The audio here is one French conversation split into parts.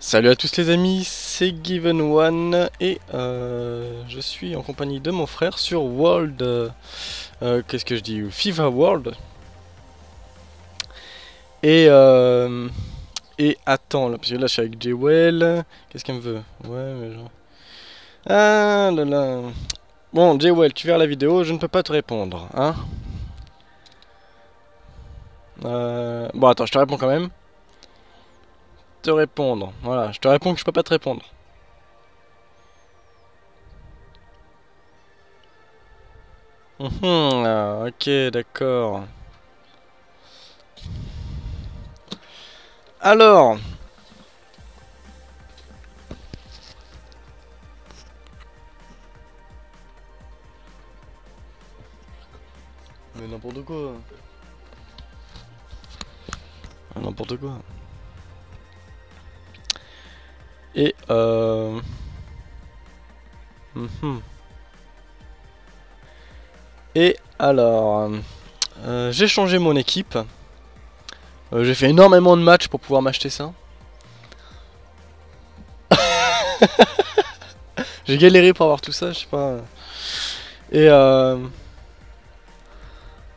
Salut à tous les amis, c'est Given One et euh, je suis en compagnie de mon frère sur World. euh, euh, Qu'est-ce que je dis FIFA World. Et et attends là, parce que là je suis avec Jewel. Qu'est-ce qu'elle me veut? Ouais, mais genre. Ah là là. Bon, Jewel, tu verras la vidéo, je ne peux pas te répondre, hein Bon, attends, je te réponds quand même te répondre. Voilà, je te réponds que je peux pas te répondre. Mhm, ah, ok, d'accord. Alors. Mais n'importe quoi. Ah, N'importe quoi. Et euh... mhm. Et alors, euh, j'ai changé mon équipe. Euh, j'ai fait énormément de matchs pour pouvoir m'acheter ça. j'ai galéré pour avoir tout ça, je sais pas. Et.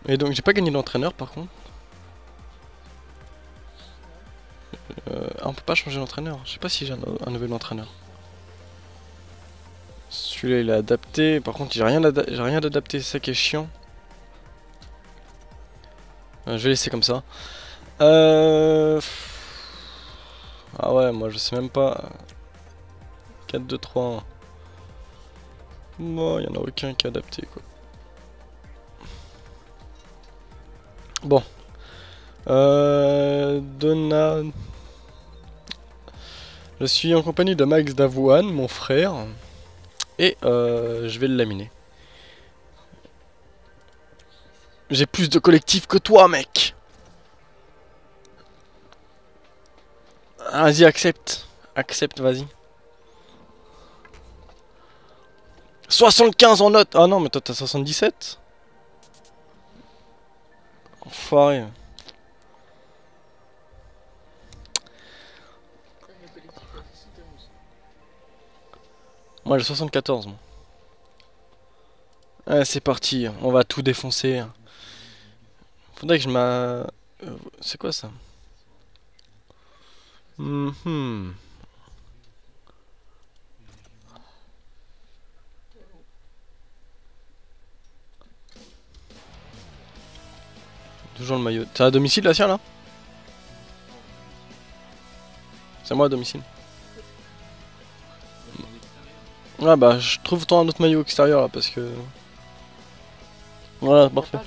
Et donc j'ai pas gagné d'entraîneur par contre. Euh, on peut pas changer d'entraîneur. Je sais pas si j'ai un, nouvel entraîneur. Celui-là il est adapté. Par contre j'ai rien, d'adapté, c'est ça qui est chiant. Euh, je vais laisser comme ça. Euh... Ah ouais, moi je sais même pas. 4, 2, 3, 1. Moi, il y en a aucun qui est adapté quoi. Bon. Euh... Donna... Je suis en compagnie de Max Davouane, mon frère, et euh, je vais le laminer. J'ai plus de collectif que toi, mec Vas-y, accepte. Accepte, vas-y. 75 en note Ah non, mais toi t'as 77 Enfoiré. Moi j'ai 74 moi. C'est parti, on va tout défoncer. Faudrait que je m'a... euh, C'est quoi ça? Mhm. Toujours le maillot. T'es à domicile là, tiens là? C'est moi à domicile. Ouais bah je trouve toi un autre maillot extérieur là parce que... Voilà, parfait.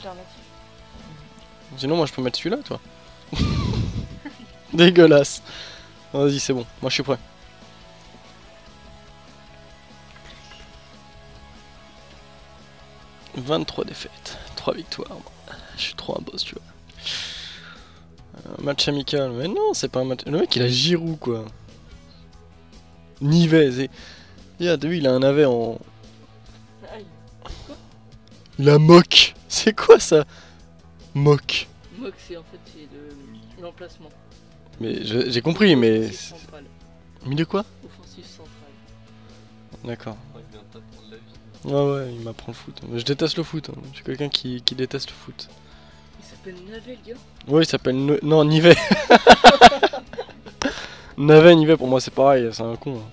Sinon moi je peux mettre celui-là toi. Dégueulasse. Vas-y c'est bon, moi je suis prêt. « 23 défaites, 3 victoires. Je suis trop un boss, tu vois. Un match amical, mais non, c'est pas un match. Le mec il a Giroud quoi. Nivet, c'est. Yeah, vu, il a un navet en. Aïe. La moque C'est quoi ça? Moque. Mock, c'est en fait c'est de l'emplacement. Mais je- j'ai compris, mais. Offensive centrale. Milieu quoi? Offensive centrale. D'accord. Ouais, ouais, il m'apprend le foot. Mais je déteste le foot. hein. Je suis quelqu'un qui, qui déteste le foot. Il s'appelle Navel, gars? Ouais, il s'appelle. No- Non, Nivet. Navet, Nivet, pour moi c'est pareil, c'est un con. hein.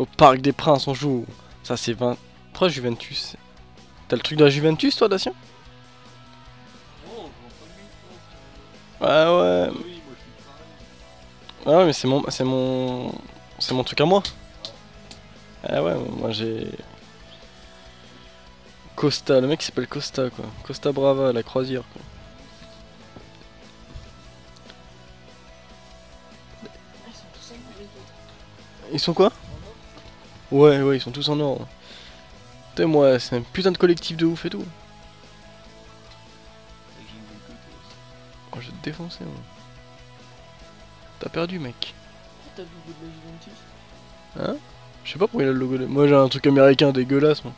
Au Parc des Princes, on joue. Ça, c'est 23 Juventus? T'as le truc de la Juventus, toi, Dacia Ouais, ouais. Ah ouais, mais c'est mon, c'est mon, c'est mon truc à moi. Ah ouais, moi j'ai Costa, le mec s'appelle Costa quoi. Costa Brava, la croisière quoi. Ah. Ils sont quoi? Ouais, ouais, ils sont tous en or. Putain, moi, c'est un putain de collectif de ouf et tout. Oh, je vais te défoncer, moi. T'as perdu, mec. Pourquoi t'as le logo de la Juventus Je sais pas pourquoi il a le logo. de- Moi, j'ai un truc américain dégueulasse, moi.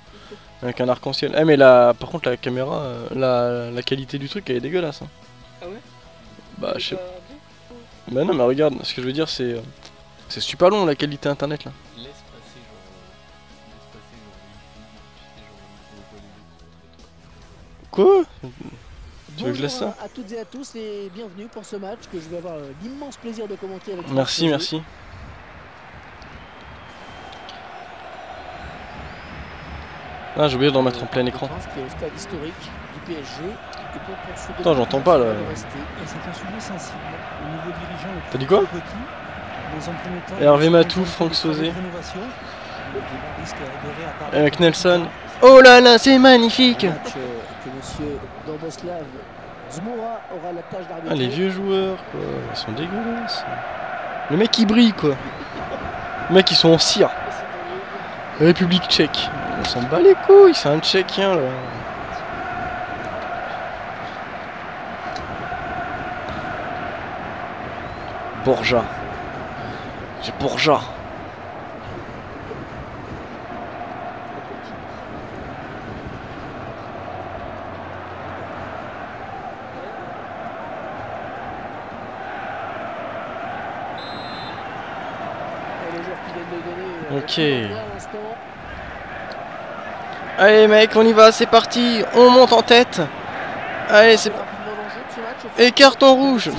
Avec un arc-en-ciel. Eh, mais la... par contre, la caméra, euh, la... la qualité du truc, elle est dégueulasse. hein. Ah ouais? Bah, je sais pas. Bah non, mais regarde, ce que je veux dire, c'est. euh, C'est super long la qualité internet là. Quoi Tu veux que je laisse Bonjour ça à toutes et à tous et bienvenue pour ce match que je vais avoir l'immense plaisir de commenter avec Merci, merci. Ah, j'ai oublié d'en mettre en plein écran. Attends, j'entends pas, là. T'as dit quoi Hervé Matou, Franck Sauzé. Le Avec Nelson. Oh là là, c'est magnifique euh. Ah, les vieux joueurs, quoi. Ils sont dégueulasses. Les mecs, ils brillent, quoi. Les mecs, ils sont en cire. République tchèque. On s'en bat les couilles, c'est un tchèquien, là. Borja. J'ai Borja. Et les joueurs qui viennent de donner, euh, Ok. Allez, mec, on y va, c'est parti. On monte en tête. Allez, c'est... Et carton rouge.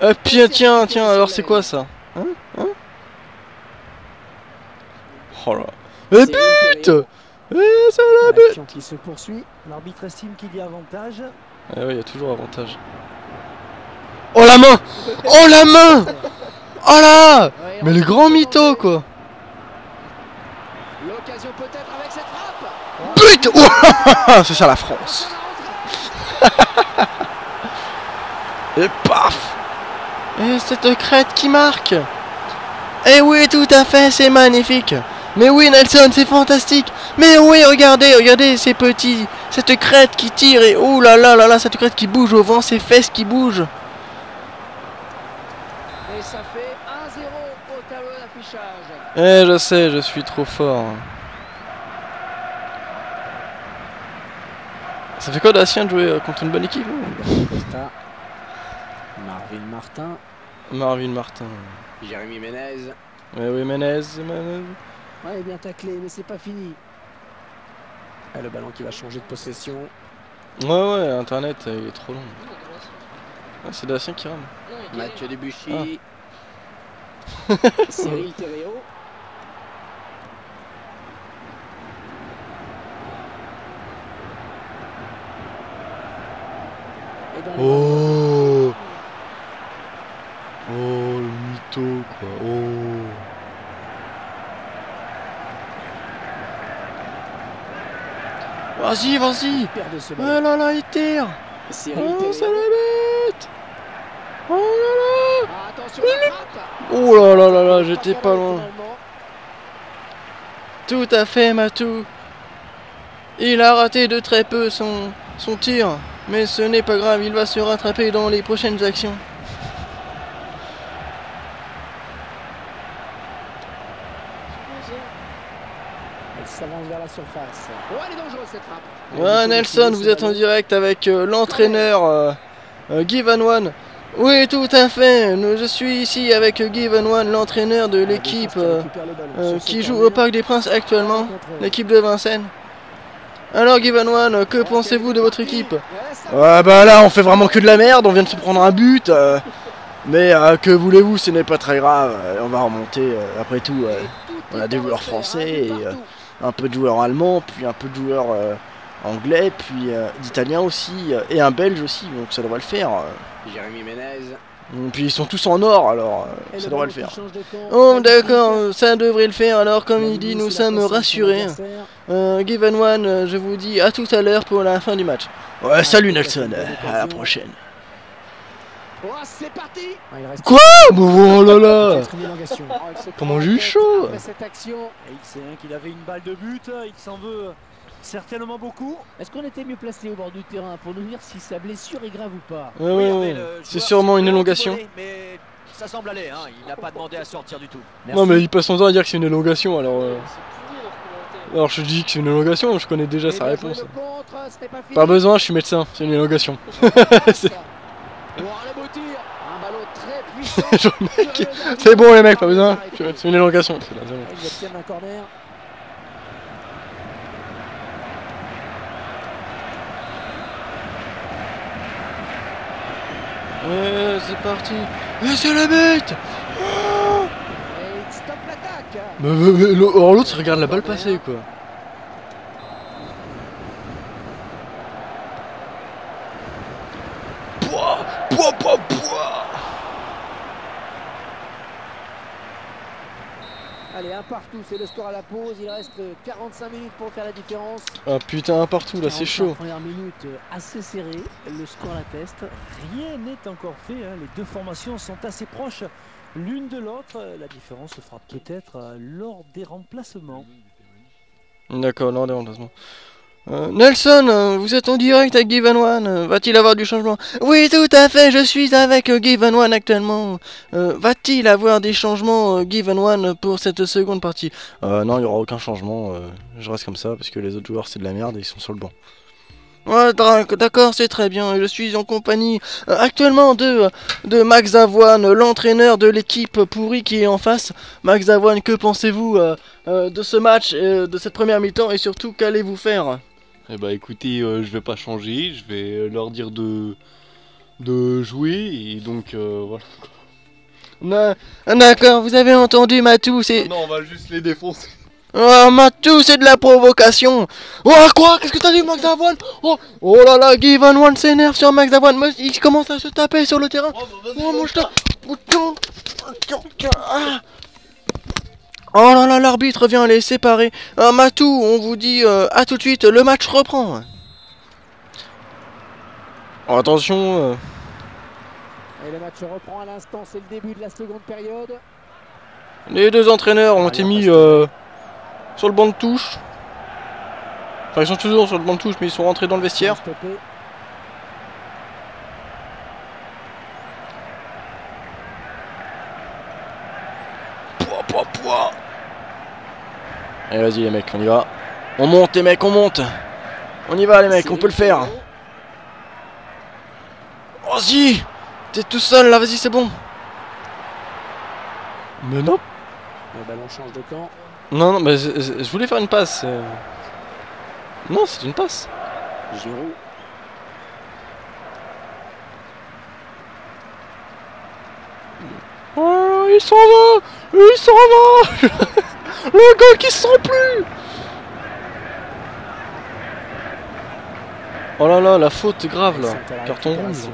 Ah, tiens, tiens, tiens, alors c'est quoi ça? Hein? Hein? Oh là. Eh C'est Imperial. Eh, ça va L'action qui se poursuit. L'arbitre estime qu'il y a avantage. Ah ouais, il y a toujours avantage. Oh la main Oh la main Oh là Ouais, Mais le grand mytho quoi. L'occasion peut-être avec cette frappe. But C'est ça la France. Et paf Et cette crête qui marque. Eh oui, tout à fait, c'est magnifique. Mais oui, Nelson, c'est fantastique. Mais oui, regardez, regardez ces petits... Cette crête qui tire et... Oh là là là là, cette crête qui bouge au vent, ses fesses qui bougent Et ça fait 1-0 au tableau d'affichage. Eh, je sais, je suis trop fort. Ça fait quoi Dacien de jouer euh, contre une bonne équipe. Marvin Martin. Marvin Martin. Jérémy Menez. Ouais, oui, Menez, Menez. Ouais, bien taclé, mais c'est pas fini. Ah, le ballon qui va changer de possession. Ouais, ouais, Internet, euh, il est trop long. Ah, c'est Dacien qui rame. Mathieu Ah. Debuchy. Cyril Thériault. Et dans les Oh. Oh, le mytho, quoi. Oh. Vas-y, vas-y. Oh là là, il tire. Oh, c'est la bête. Oh là là. Ah. Oh là là là là, j'étais pas loin. Tout à fait, Matou. Il a raté de très peu son, son tir, mais ce n'est pas grave, il va se rattraper dans les prochaines actions. Elle s'avance vers la surface. Oh, elle est dangereuse cette frappe. Ouais, Nelson, vous êtes en direct avec euh, l'entraîneur euh, euh, Guy Van Wan. Oui, tout à fait. Je suis ici avec Guy Van Wan, l'entraîneur de l'équipe euh, euh, qui joue au Parc des Princes actuellement, l'équipe de Vincennes. Alors Wan, euh, que pensez-vous de votre équipe Ouais, bah là, on fait vraiment que de la merde. On vient de se prendre un but. euh, mais euh, que voulez-vous, ce n'est pas très grave. euh, on va remonter. euh, après tout, euh, on a des joueurs français et, euh, un peu de joueurs allemands, puis un peu de joueurs euh, anglais, puis euh, d'italiens aussi, euh, et un belge aussi, donc ça devrait le faire. euh. Jérémy Menez. Et Puis ils sont tous en or, alors euh, ça devrait le faire. Oh d'accord, euh, ça devrait le faire, alors comme il dit, nous sommes rassurés. Euh, Van Wan, euh, je vous dis à tout à l'heure pour la fin du match. Ouais, salut Nelson, euh, à la prochaine. C'est parti Quoi? Oh là là Comment j'ai eu tête chaud Après cette action, Et il sait qu'il avait une balle de but. Il s'en veut certainement beaucoup. est-ce qu'on était mieux placé au bord du terrain pour nous dire si sa blessure est grave ou pas Ouais, Oui, ouais. le C'est sûrement une élongation. Mais ça semble aller. Hein. Il n'a pas demandé à sortir du tout. Non mais il passe son temps à dire que c'est une élongation, alors... euh. Alors je dis que c'est une élongation, je connais déjà Et sa réponse. contre, pas. Pas besoin, je suis médecin, c'est une élongation. C'est- bon les mecs, pas besoin. C'est une élongation. c'est là, c'est bon. Ils obtiennent un corner. Ouais, c'est parti. Mais c'est la bête Et il stoppe l'attaque. Mais, mais- mais l'autre il regarde la balle passer quoi. Pouah, pouah, pouah, pouah. Allez, un partout, c'est le score à la pause. Il reste 45 minutes pour faire la différence. Ah putain, un partout là, c'est 45 chaud. Première minute euh, assez serrée, le score l'atteste. Rien n'est encore fait, hein. les deux formations sont assez proches l'une de l'autre. La différence se fera peut-être euh, lors des remplacements. D'accord, non, non, non. Euh, Nelson, euh, vous êtes en direct avec Given One. euh, Va-t-il avoir du changement? Oui, tout à fait. Je suis avec Given One actuellement. Va-t-il avoir des changements Given One pour cette seconde partie? Euh, Non, il n'y aura aucun changement. je reste comme ça parce que les autres joueurs c'est de la merde et ils sont sur le banc. Ouais, d'ac- d'accord, c'est très bien. Je suis en compagnie actuellement de, de Max Avoine, l'entraîneur de l'équipe pourrie qui est en face. Max Avoine, que pensez-vous de ce match, de cette première mi-temps et surtout qu'allez-vous faire? Eh bah écoutez, euh, je vais pas changer, je vais euh, leur dire de de jouer et donc euh, voilà. D'accord, vous avez entendu Matou, c'est... Non, on va juste les défoncer. Oh, Matou, c'est de la provocation. Oh, quoi? Qu'est-ce que t'as dit, Max Avoine? Oh, oh là là, Given One s'énerve sur Max Avoine, il commence à se taper sur le terrain. Oh, mon ah. Oh là là, l'arbitre vient les séparer Ah, Matou, on vous dit euh, à tout de suite, le match reprend Oh, attention euh. Et le match reprend à l'instant, c'est le début de la seconde période. Les deux entraîneurs ont été mis euh, sur le banc de touche. Enfin, ils sont toujours sur le banc de touche, mais ils sont rentrés dans le vestiaire. Stoppé. Pouah. Allez, vas-y, les mecs, on y va. On monte, les mecs, on monte. On y va, les mecs, on peut le faire. Vas-y T'es tout seul, là, vas-y, c'est bon. Mais non. Le ballon change de camp. Non, non, mais je, voulais faire une passe. euh. Non, c'est une passe. Giroud. Oh, il s'en va Il s'en va. Le gars qui se sent plus. Oh là là, la faute grave là. Carton rouge.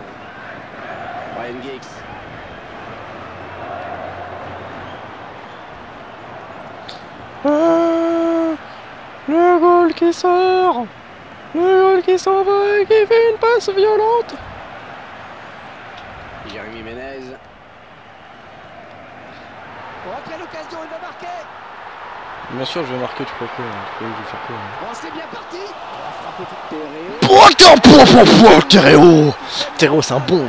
Ah, le goal qui sort. Le goal qui s'en va et qui fait une passe violente Jérémy Ménez. Oh, quelle occasion, il va marquer Bien sûr, je vais marquer, tu crois quoi Tu crois que je vais faire quoi hein Oh, c'est bien parti. Oh, putain, pouah, pouah, pouah, Terreo Terreo, c'est un bon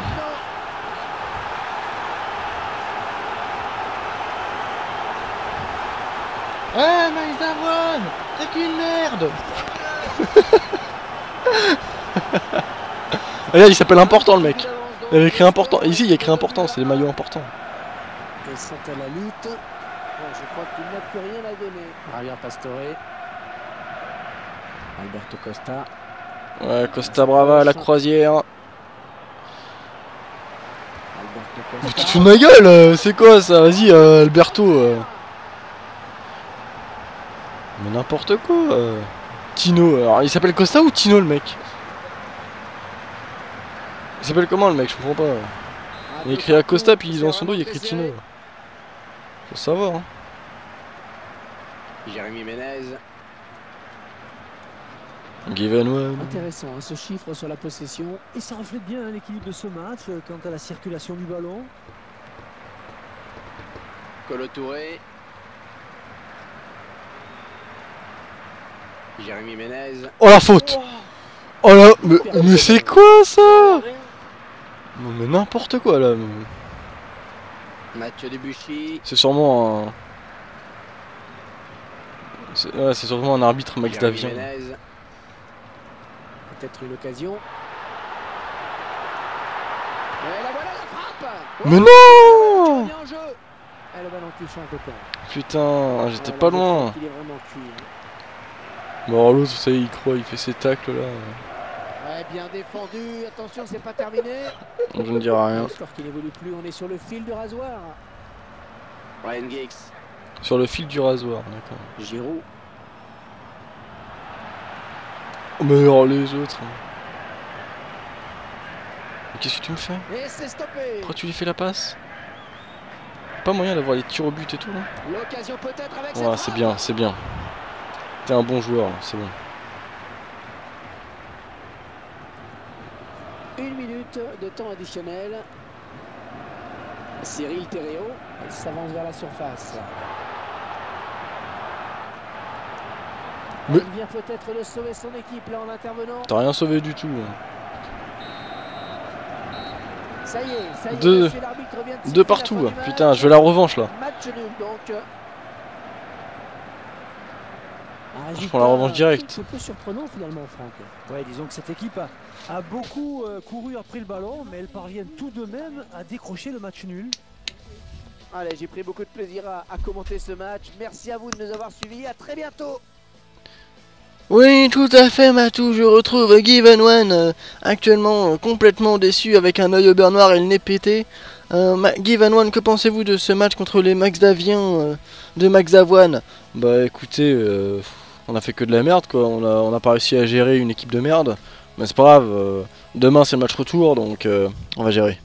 Ah, Maïs d'avoine T'es qu'une merde Regarde, il s'appelle important le mec. Il avait écrit important. Ici, il y a écrit important, c'est les maillots importants. Ils sont à la lutte. Bon, je crois qu'il n'a plus rien à donner. Javier Pastore. Alberto Costa. Ouais, Costa Brava à la croisière. Costa. tu te fous de ma gueule euh, C'est quoi ça? Vas-y, euh, Alberto. euh. Mais n'importe quoi. euh. Tino. Alors, il s'appelle Costa ou Tino le mec? Il s'appelle comment le mec? Je comprends pas. Il a écrit Acosta, puis dans son dos, il écrit Tino. Faut savoir. Hein. Jérémy Ménez. Given one. Intéressant hein, ce chiffre sur la possession. Et ça reflète bien l'équilibre de ce match euh, quant à la circulation du ballon. Colo Touré. Jérémy Ménez. Oh la faute Oh là Mais, mais c'est quoi ça? Non mais n'importe quoi là. mais- Mathieu Debuchy. C'est sûrement un. C'est ouais, surtout un arbitre Max Davien. Peut-être une occasion. Et la voilà la frappe Mais Oh, non revient en jeu. Et le ballon qui change de camp. Putain, j'étais Voilà, pas loin. crois qu'il est vraiment cuit. hein. Bon, l'autre, y est, il croit, il fait ses tacles là. Ouais, bien défendu. Attention, c'est pas terminé. Je ne dirai rien. Le score qui n'évolue plus, on est sur le fil du rasoir. Ryan Giggs, Sur le fil du rasoir, d'accord. Giroud. Mais alors les autres. Qu'est-ce que tu me fais? Et c'est stoppé. Pourquoi tu lui fais la passe? Pas moyen d'avoir des tirs au but et tout là L'occasion peut-être avec c'est bien, c'est bien. T'es un bon joueur, c'est bon. Une minute de temps additionnel. Cyril Terreo s'avance vers la surface. Mais- Il vient peut-être de sauver son équipe là en intervenant. T'as rien sauvé du tout. hein. Ça y est, ça y est. De De partout, match. putain, je veux la revanche là. Match nul donc. Un prends la revanche directe. quelque peu surprenant finalement, Franck. Ouais, disons que cette équipe a, a beaucoup euh, couru après le ballon, mais elle parvient tout de même à décrocher le match nul. Allez, j'ai pris beaucoup de plaisir à, à commenter ce match. Merci à vous de nous avoir suivis. À très bientôt. Oui, tout à fait, Matou. Je retrouve Guy Van Wan, euh, actuellement euh, complètement déçu avec un œil au beurre noir et le nez pété. Euh, Guy Van Wan, que pensez-vous de ce match contre les Max Daviens euh, de Max Avoine? Bah écoutez, euh, on a fait que de la merde quoi. On a, on a pas réussi à gérer une équipe de merde. Mais c'est pas grave. euh, demain c'est le match retour donc euh, on va gérer.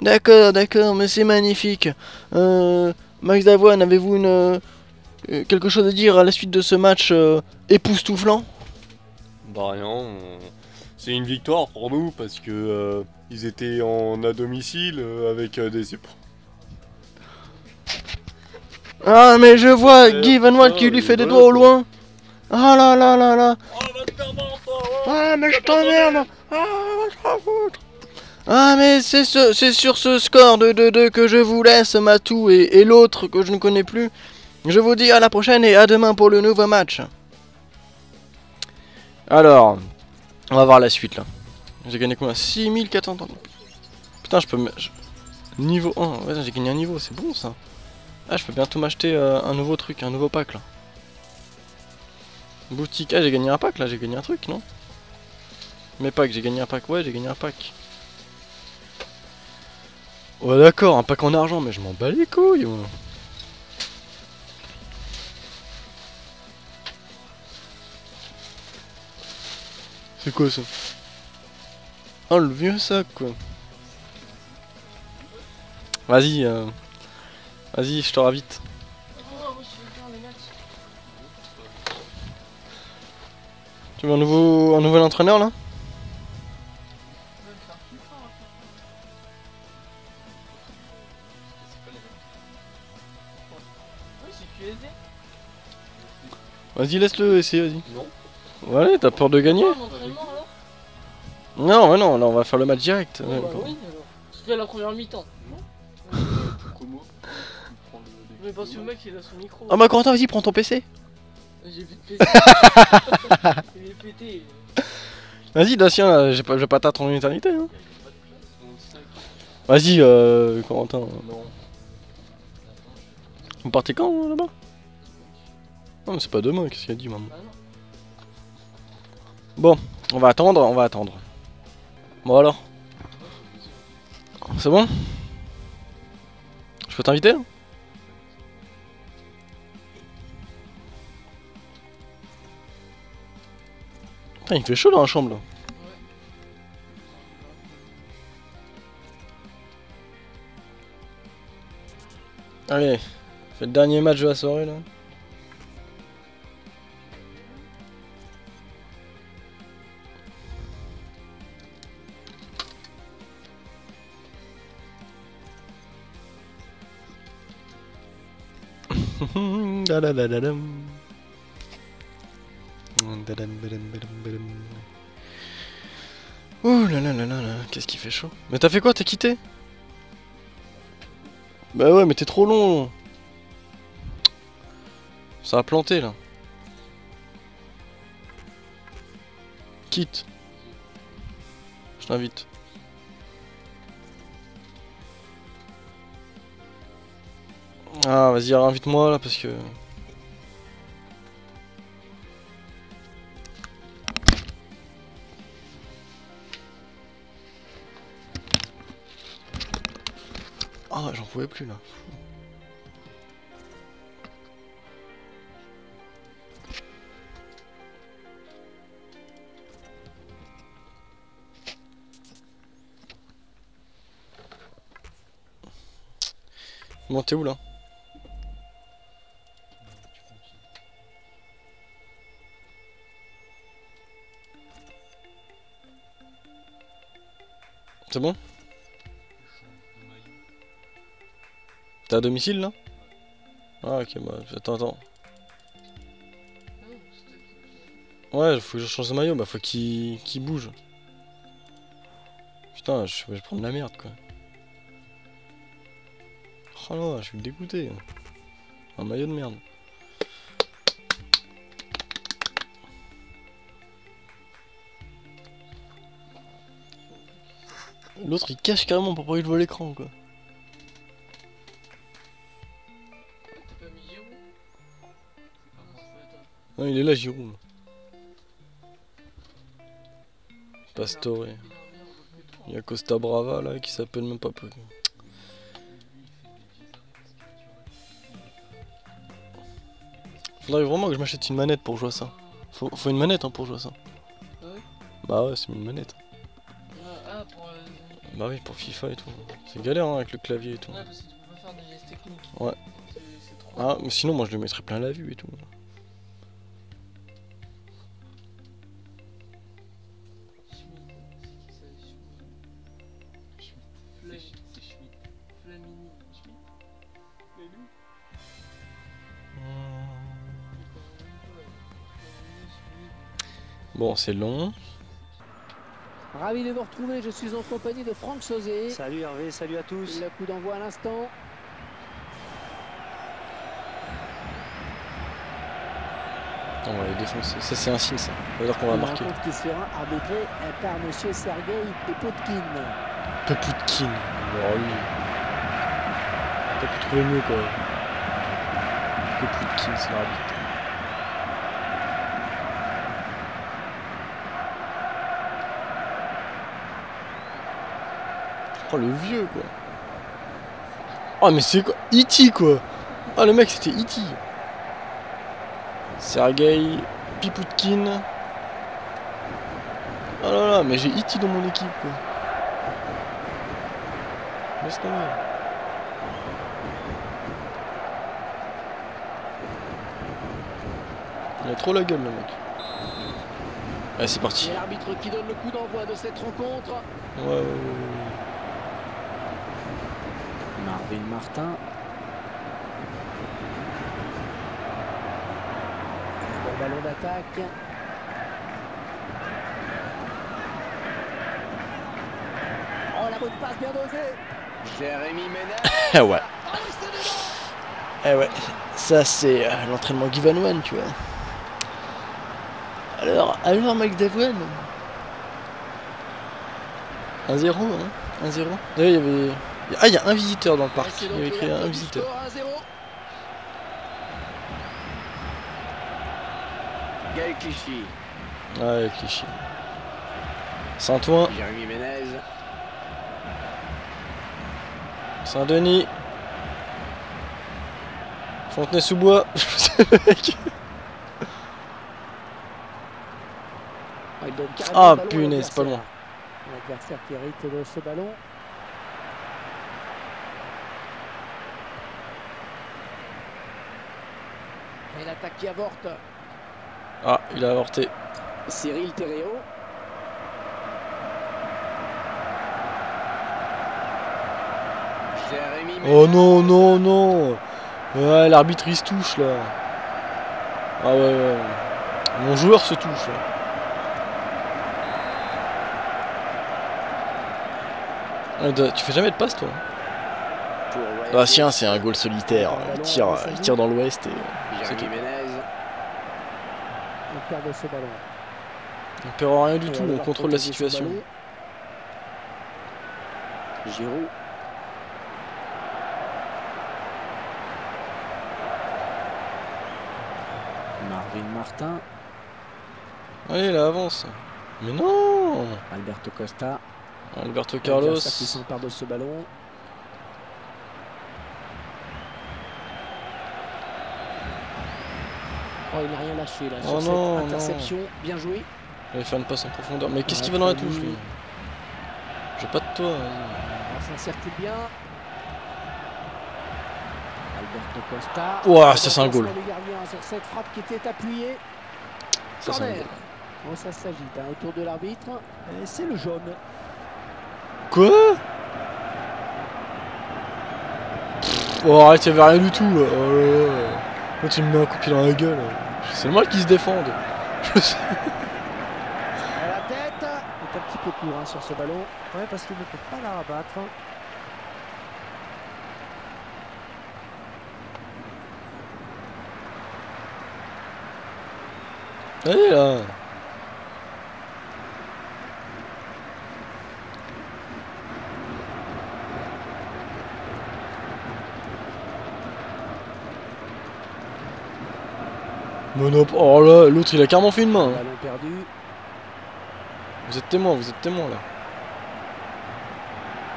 D'accord, d'accord, mais c'est magnifique. Euh, Max Davoine, avez-vous une euh, quelque chose à dire à la suite de ce match euh, époustouflant? Bah rien, c'est une victoire pour nous parce que euh, ils étaient en à domicile avec euh, des supporters. Ah, mais je vois Guy Van Watt qui lui fait des doigts au quoi. loin. Ah là là là là. Oh, va te faire voir, toi, Ah, mais je t'emmerde. Ah, va te faire foutre. Ah, mais c'est ce, c'est sur ce score de 2-2 que je vous laisse, Matou, et, et l'autre que je ne connais plus. Je vous dis à la prochaine et à demain pour le nouveau match. Alors, on va voir la suite là. J'ai gagné combien 6400 ans. Putain, je peux me. je- Niveau 1, ouais, j'ai gagné un niveau, c'est bon ça. Ah, je peux bientôt m'acheter euh, un nouveau truc, un nouveau pack là. Boutique, ah, j'ai gagné un pack là, j'ai gagné un truc, non? Mes packs, j'ai gagné un pack, ouais, j'ai gagné un pack. Ouais, d'accord, un pack en argent, mais je m'en bats les couilles, moi. C'est quoi ça? Oh, le vieux sac, quoi. Vas-y, euh... Vas-y, je te ravite. Tu veux un nouveau, un nouvel entraîneur là? Je vais me faire plus fort. Ouais, c'est QSD. Vas-y, laisse-le essayer, vas-y. Non. Ouais, t'as peur de gagner Oh, Non, ouais, non, là on va faire le match direct. Bon, bah oui alors. Fais la première mi-temps. Comment Mais parce que le mec il a son micro. Ah bah Corentin, vas-y, prends ton PC. J'ai plus de PC. Vas-y, pas- je vais pas t'attendre une éternité. Hein. Vas-y, euh, Corentin. Non. Vous partez quand là-bas? Non, mais c'est pas demain, qu'est-ce qu'il a dit, maman? Ah. Bon, on va attendre, on va attendre. Bon alors? C'est bon? Je peux t'inviter Il fait chaud dans la chambre. Allez, c'est le dernier match de la soirée là. Oh là là là là là, qu'est-ce qui fait chaud. Mais t'as fait quoi T'as quitté? Bah ouais, mais t'es trop long. Ça a planté là. Quitte. Je t'invite. Ah, vas-y, invite-moi là parce que. Ah, j'en pouvais plus là. Bon, où là? C'est bon? T'es à domicile là? Ah ok bah attends attends. Ouais faut que je change de maillot, bah faut qu'il bouge. Putain je vais prendre la merde quoi. Oh là, je suis dégoûté. Un maillot de merde. L'autre il cache carrément pour pas que je vois l'écran quoi. Il est là Giroud. Pastore. Il y a Costa Brava là qui s'appelle même pas peu. Faudrait vraiment que je m'achète une manette pour jouer à ça. Faut, faut une manette hein, pour jouer à ça. Ah ouais? Bah ouais, c'est une manette. Ah, ah, pour. Euh... Bah oui, pour FIFA et tout. C'est galère hein, avec le clavier et tout. Ouais, parce que tu peux pas faire des gestes techniques. Ouais. Trop. Ah, mais sinon, moi je lui mettrais plein la vue et tout. C'est long. Ravi de vous retrouver, je suis en compagnie de Franck Sauzé. Salut Hervé, salut à tous. Le coup d'envoi à l'instant. On va les défoncer. Ça, c'est un signe, ça. Ça veut dire qu'on va marquer. rencontre qui sera arbitrée par Monsieur Sergei Pepotkin. Peputkin. Oh, lui. T'as pu trouver mieux, quoi. Peputkin, c'est l'arbitre. Oh, le vieux, quoi. Oh, mais c'est quoi? E.T., quoi Ah, le mec, c'était E.T. Sergei Piputkin. Oh là là, mais j'ai E.T. dans mon équipe, quoi. Laisse tomber. Il a trop la gueule le mec. Allez c'est parti. C'est l'arbitre qui donne le coup d'envoi de cette rencontre. Ouais ouais ouais. Martin. Ballon d'attaque. Oh la bonne passe bien dosée. Jérémy Ménez. Ah ouais. Eh ouais. Ça c'est euh, l'entraînement Van Wan, tu vois. Alors, alors Mike Davouane 1-0 hein 1-0. D'ailleurs il y avait. Ah il y a un visiteur dans le parc. Il y avait écrit un visiteur. score, 1-0. Gaël Clichy. Ouais cliché. Saint-Ouen, Jérémy Ménez. Saint-Denis. Fontenay-sous-Bois. Ah, Ah, punaise, pas loin. L'adversaire qui hérite de ce ballon. Et l'attaque qui avorte. Ah, il a avorté. Cyril Terreo. Jérémy Oh non, non, non Ouais, l'arbitre il se touche là. Ah ouais, ouais. Mon joueur se touche. là. Ah, tu fais jamais de passe toi Ah tiens, c'est un goal solitaire. Il tire, il tire dans l'ouest et... c'est tout. Ce ballon. On perd rien du tout, on contrôle la situation. Giroud. Marvin Martin, Allez, là, avance. Mais non Alberto Costa. Alberto Carlos. Qui s'empare de ce ballon. Oh, il n'a rien lâché là sur Oh cette non, interception. Bien joué. Il va faire une passe en profondeur. Mais qu'est-ce qu'il va dans la touche, lui? J'ai pas de toi. vas-y. Ah, Ça circule bien. Alberto Costa. Ouah, ça, c'est un goal. Gardien sur cette frappe qui était appuyée. Ça, c'est un goal. Oh, ça s'agite hein, autour de l'arbitre. C'est le jaune. Quoi? Oh, arrête, y'avait rien du tout. là. Oh là là. Là, tu me mets un coup de pied dans la gueule. C'est normal qu'ils se défendent. Je sais. À la tête. Il est un petit peu court hein, sur ce ballon. Ouais, parce qu'il ne peut pas la rabattre. Allez là. Monop. Oh là, l'autre il a carrément fait une main. hein. Perdu. Vous êtes témoin, vous êtes témoin là.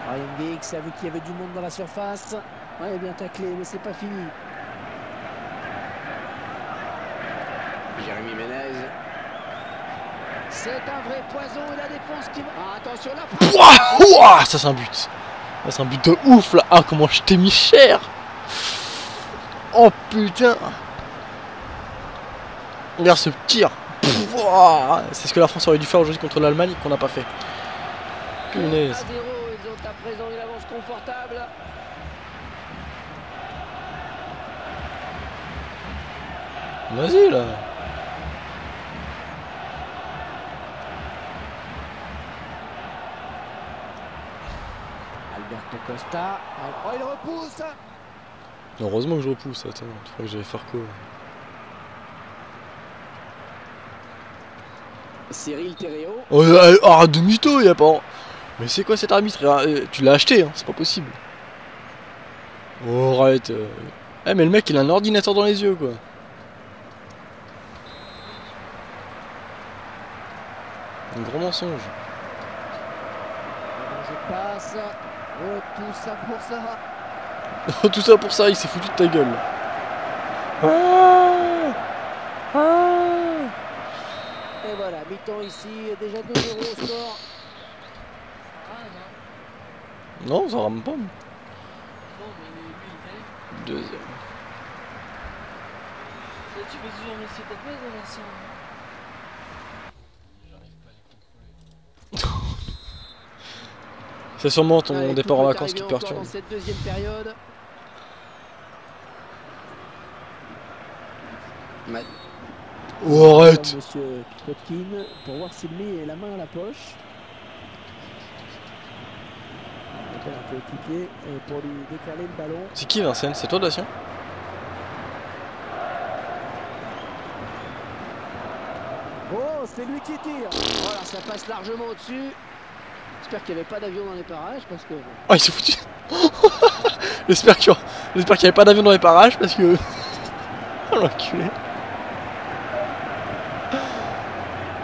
Ryan Giggs a vu qu'il y avait du monde dans la surface. Ouais, bien taclé, mais c'est pas fini. Jérémy Ménez. C'est un vrai poison et la défense qui va. Ah, attention frappe. Ouah, ouah, ça c'est un but. Ça c'est un but de ouf là. Ah comment je t'ai mis cher. Oh putain. Regarde ce tir. C'est ce que la France aurait dû faire aujourd'hui contre l'Allemagne qu'on n'a pas fait. 1 à 0, Punaise. ils ont à présent une avance confortable. Vas-y là. Alberto Costa. Oh, il repousse. Heureusement que je repousse. Attends, tu crois que j'allais faire quoi Cyril Terreo. Oh, euh, ah, demi-tour, il y a pas. Mais c'est quoi cet arbitre? Ah, euh, Tu l'as acheté, hein, c'est pas possible. Oh, arrête. euh. Eh, mais le mec il a un ordinateur dans les yeux quoi. Un gros mensonge. Je passe. Oh, tout ça pour ça. Tout ça pour ça, il s'est foutu de ta gueule. Ah Ah Et voilà, mi-temps ici, déjà 2-0 au score. Ah non. non, ça rame pas. Non, mais lui, il gagne. Deuxième. Ça, tu peux toujours laisser ta place dans l'ancien. C'est sûrement ton Allez, départ en vacances qui te perturbe. Dans cette deuxième période. Oh, arrête Monsieur Potkin pour voir s'il met la main à la poche. Il appelle un coéquipier et pour lui décaler le ballon. C'est qui Vincennes? C'est toi Dacien Oh, c'est lui qui tire. Voilà, ça passe largement au-dessus. J'espère qu'il n'y avait pas d'avion dans les parages parce que. Oh, il s'est foutu j'espère qu'il n'y avait pas d'avion dans les parages parce que. oh l'enculé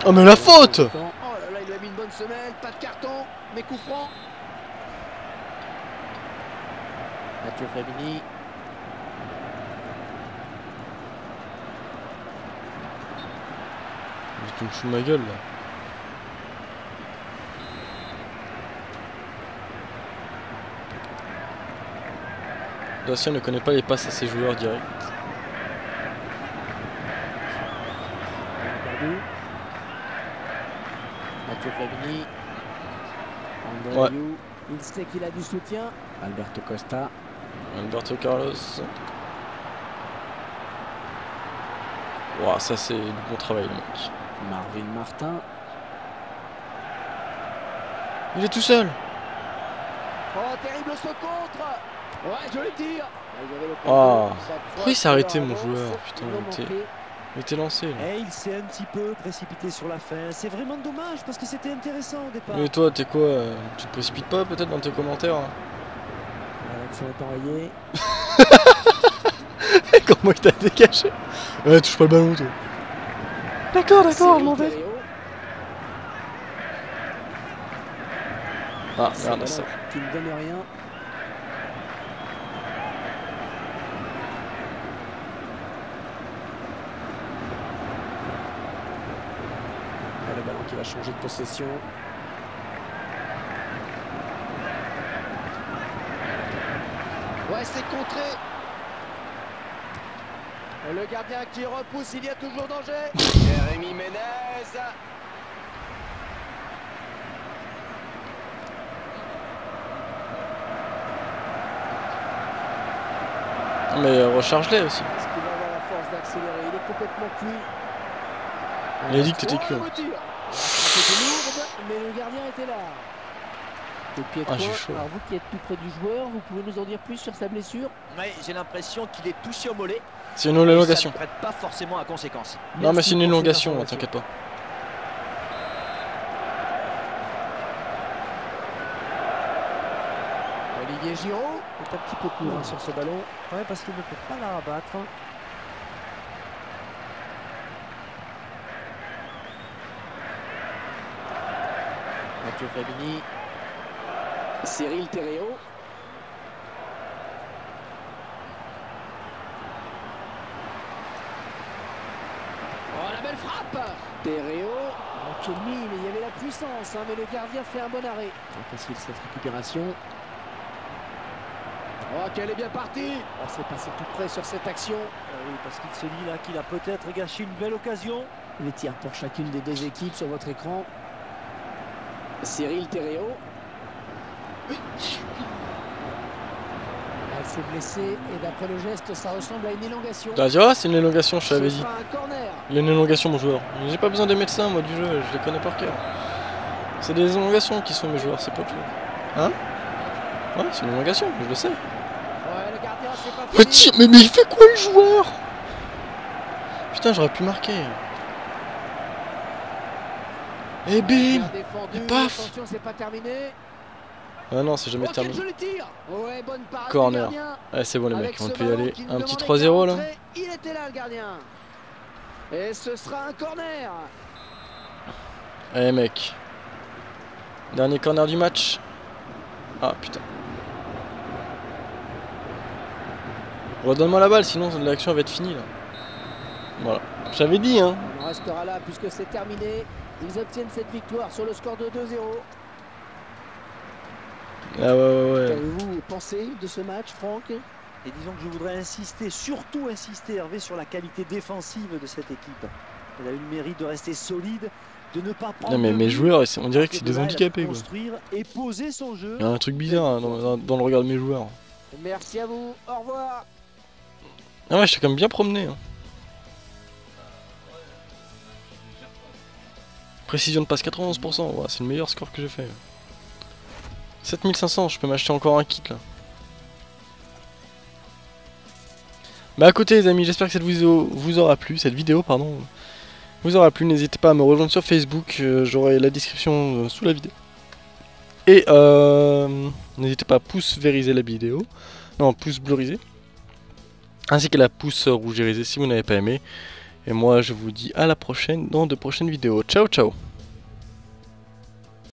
Oh, mais la faute Oh là là, il a mis une bonne semelle, pas de carton, mais coup franc. Mathieu Frémini. Tu me fous de ma gueule là. Dacien ne connaît pas les passes à ses joueurs directs. perdu. Ouais. Il sait qu'il a du soutien. Alberto Costa. Alberto Carlos. Ouah, ça c'est du bon travail, le mec. Marvin Martin. Il est tout seul Oh, terrible ce contre Ouais, je le tire Ah. Pourquoi il s'est arrêté, mon joueur? Putain, Il était lancé. Là. Et il s'est un petit peu précipité sur la fin. C'est vraiment dommage parce que c'était intéressant au départ. Et toi, t'es quoi euh, Tu te précipites pas peut-être dans tes commentaires hein enrayée. Comment il t'a dégagé Ouais, touche pas le ballon, toi. D'accord, d'accord, vais. Thériault. Ah, merde, ça. Qui ne donne rien. Et le ballon qui va changer de possession. Ouais, c'est contré. Le gardien qui repousse, il y a toujours danger. Jérémy Ménez. Mais euh, recharge-les aussi. Est-ce qu'il va avoir la force d'accélérer Il est complètement cuit. Il a dit que t'étais cuit, Oh, hein. C'était lourde, mais le gardien était là. Pied Ah, chaud. Alors vous qui êtes tout près du joueur, vous pouvez nous en dire plus sur sa blessure? Ouais, j'ai l'impression qu'il est touché au mollet. C'est une Ça élongation. ne prête pas forcément à conséquence. Non, mais c'est une élongation, t'inquiète pas. Olivier Giraud est un petit peu court hein, sur ce ballon. Ouais, parce qu'il ne peut pas la rabattre. Fabini. Cyril Thériault. Oh la belle frappe. Oh, mine, il y avait la puissance, hein, mais le gardien fait un bon arrêt. Pas facile cette récupération. Oh qu'elle est bien partie Oh c'est passé tout près sur cette action. Ah oui, parce qu'il se dit là qu'il a peut-être gâché une belle occasion. Les tirs pour chacune des deux équipes sur votre écran. Cyril Thériault. Elle s'est blessée et d'après le geste, ça ressemble à une élongation. Ah, tu vois, c'est une élongation, je t'avais dit. Il a une élongation, mon joueur. J'ai pas besoin des médecins, moi, du jeu, je les connais par cœur. C'est des élongations qui sont mes joueurs, c'est pas chose. Hein? Ouais, c'est une élongation, je le sais. Ouais, le gardien, c'est pas Mais, fini. tiens, mais, mais il fait quoi le joueur? Putain, j'aurais pu marquer. Et bim. Et paf. Ah non, c'est jamais Oh, terminé. Corner. Allez, c'est bon, les mecs, on peut y aller. Un petit demandait 3-0 qu'à là Il était là, le gardien. Et ce sera un corner. Allez, mec. Dernier corner du match. Ah putain. Redonne-moi la balle, sinon l'action va être finie là. Voilà. J'avais dit, hein. On restera là puisque c'est terminé. Ils obtiennent cette victoire sur le score de 2-0. Ah ouais, ouais, ouais. Qu'avez-vous pensé de ce match, Franck? Et disons que je voudrais insister, surtout insister, Hervé, sur la qualité défensive de cette équipe. Elle a eu le mérite de rester solide, de ne pas prendre. Non, mais mes joueurs, on dirait que c'est de des handicapés quoi. Construire et poser son jeu. Il y a un truc bizarre hein, dans, le regard de mes joueurs. Merci à vous. Au revoir. Ah ouais, je t'ai quand même bien promené. hein. Précision de passe 91%, ouais, c'est le meilleur score que j'ai fait. 7500, je peux m'acheter encore un kit là. Bah à côté les amis, j'espère que cette vidéo vous aura plu, cette vidéo pardon, vous aura plu, n'hésitez pas à me rejoindre sur Facebook, euh, j'aurai la description euh, sous la vidéo. Et euh, n'hésitez pas à pouce vériser la vidéo, non pouce bleuriser, ainsi que la pouce rougirisée si vous n'avez pas aimé. Et moi je vous dis à la prochaine dans de prochaines vidéos. Ciao ciao